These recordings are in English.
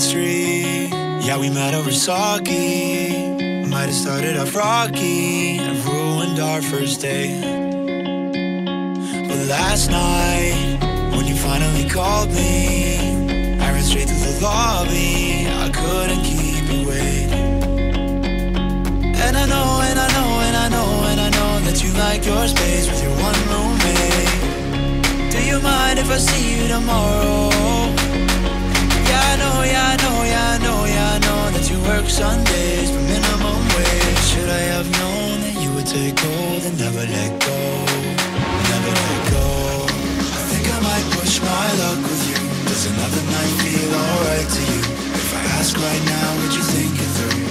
Street. Yeah, we met over sake. Might have started off rocky and ruined our first date. But last night, when you finally called me, I ran straight to the lobby. I couldn't keep you waiting. And I know, and I know, and I know, and I know that you like your space with your one roommate. Do you mind if I see you tomorrow? Never let go? Never let go. I think I might push my luck with you. Does another night feel alright to you? If I ask right now, would you think it through?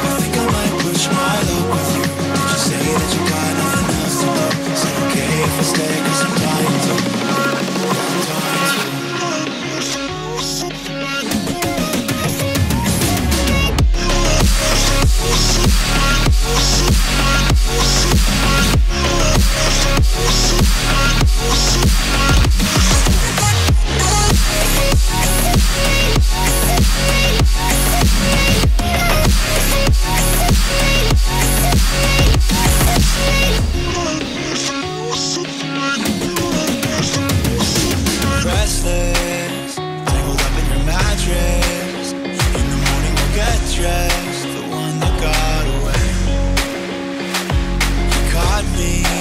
I think I might push my luck with you. Did you say that you got nothing else to do? Said okay if I stay, cause I'm caught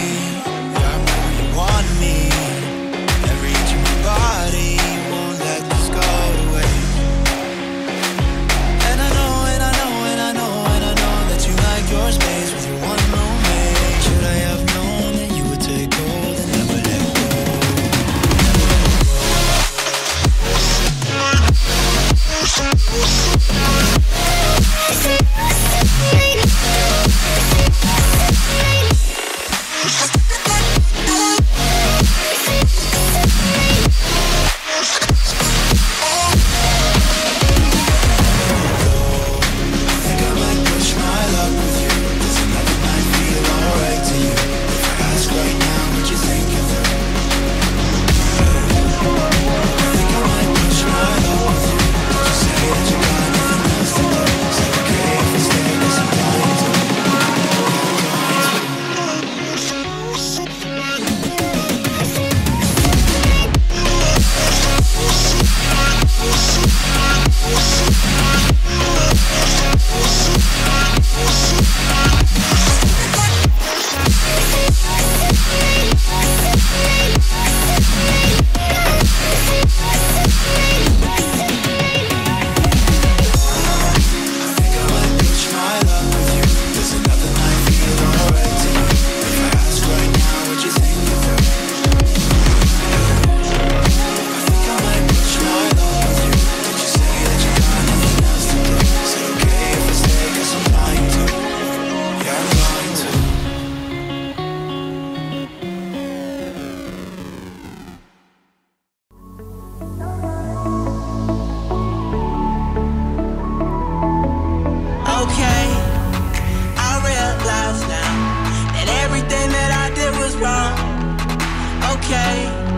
okay.